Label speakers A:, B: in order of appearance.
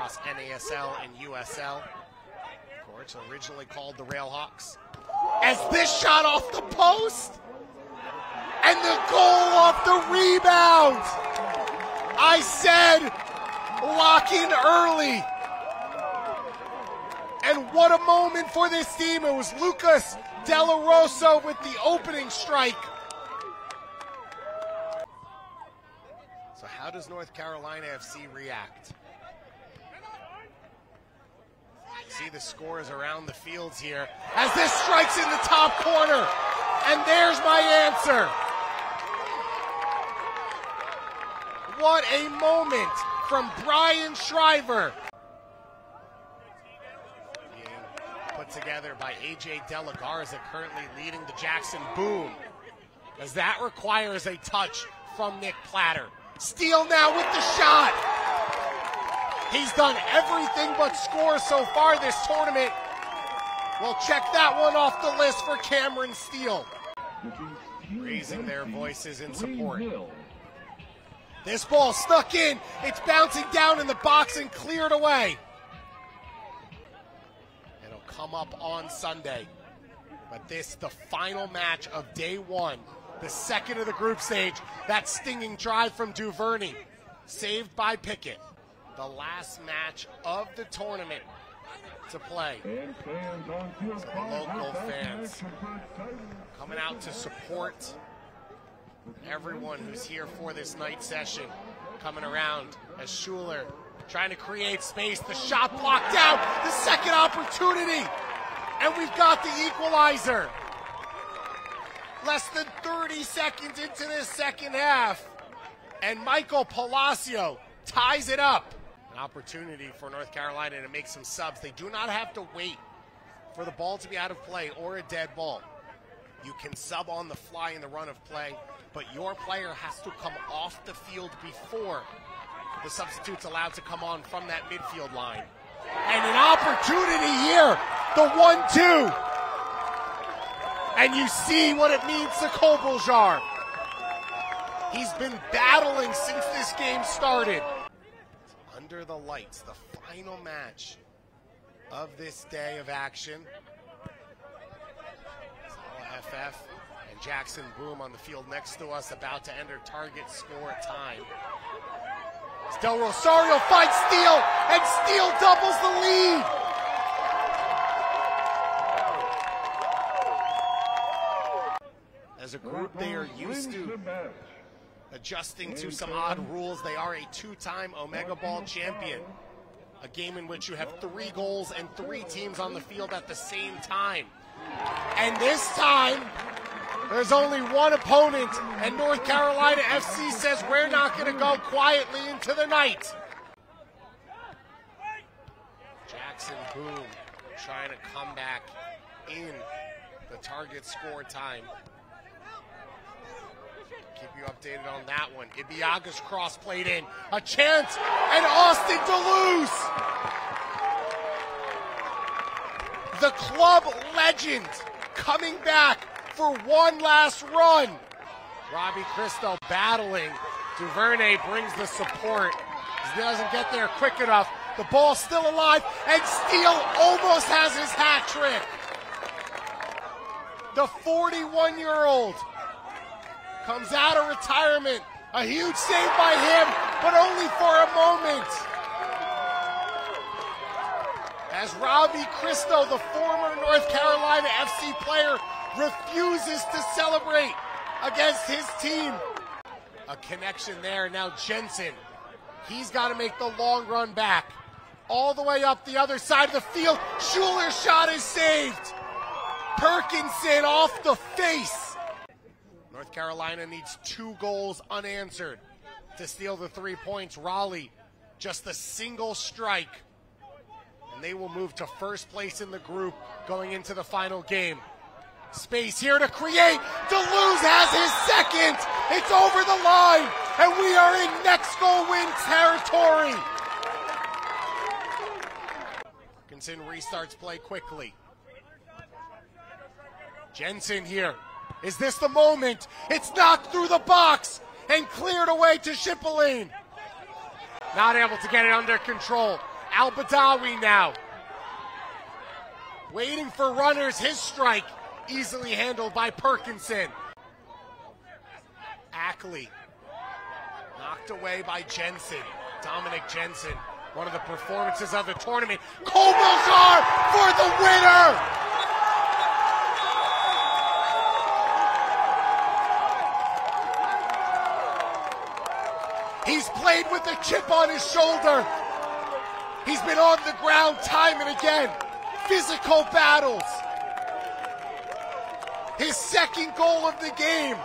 A: across NASL and USL. Courts originally called the Railhawks. As this shot off the post, and the goal off the rebound. I said, lock in early. And what a moment for this team. It was Lucas Della Rosa with the opening strike. So, how does North Carolina FC react? See the scores around the fields here as this strikes in the top corner. And there's my answer. What a moment from Brian Shriver. Put together by AJ Dela Garza, currently leading the Jackson Boom. As that requires a touch from Nick Platter. Steele now with the shot. He's done everything but score so far this tournament. Well, check that one off the list for Cameron Steele. Raising their voices in support. This ball stuck in. It's bouncing down in the box and cleared away. It'll come up on Sunday. But this, the final match of day one, the second of the group stage. That stinging drive from Duvernay, saved by Pickett. The last match of the tournament to play. The local fans coming out to support everyone who's here for this night session coming around as Schuler trying to create space. The shot blocked out. The second opportunity. And we've got the equalizer. Less than 30 seconds into this second half. And Michael Palacio ties it up. An opportunity for North Carolina to make some subs. They do not have to wait for the ball to be out of play or a dead ball. You can sub on the fly in the run of play, but your player has to come off the field before the substitute's allowed to come on from that midfield line. And an opportunity here, the one-two. And you see what it means to Koboljar. He's been battling since this game started. Under the lights, the final match of this day of action. FF and Jackson Boom on the field next to us, about to enter target score time. Del Rosario finds Steele, and Steele doubles the lead. As a group, they are used to adjusting to some odd rules. They are a two-time Omega Ball champion. A game in which you have three goals and three teams on the field at the same time. And this time, there's only one opponent, and North Carolina FC says we're not going to go quietly into the night. Jackson Boom trying to come back in the target score time. Keep you updated on that one. Ibiaga's cross played in. A chance, and Austin da Luz. The club legend coming back for one last run. Robbie Cristo battling. Duvernay brings the support. He doesn't get there quick enough. The ball's still alive, and Steele almost has his hat trick. The 41 year old comes out of retirement. A huge save by him, but only for a moment. As Robbie Cristo, the former North Carolina FC player, refuses to celebrate against his team. A connection there. Now Jensen, he's got to make the long run back. All the way up the other side of the field. Schuler's shot is saved. Perkinson off the face. North Carolina needs two goals unanswered to steal the three points. Raleigh, just a single strike. And they will move to first place in the group going into the final game. Space here to create. da Luz has his second. It's over the line. And we are in next goal win territory. Parkinson restarts play quickly. Jensen here. Is this the moment? It's knocked through the box and cleared away to Schippeline. Not able to get it under control. Al Badawi now. Waiting for runners, his strike easily handled by Perkinson. Ackley knocked away by Jensen. Dominic Jensen, one of the performances of the tournament. Kobelzar for the winner! Played with a chip on his shoulder. He's been on the ground time and again. Physical battles. His second goal of the game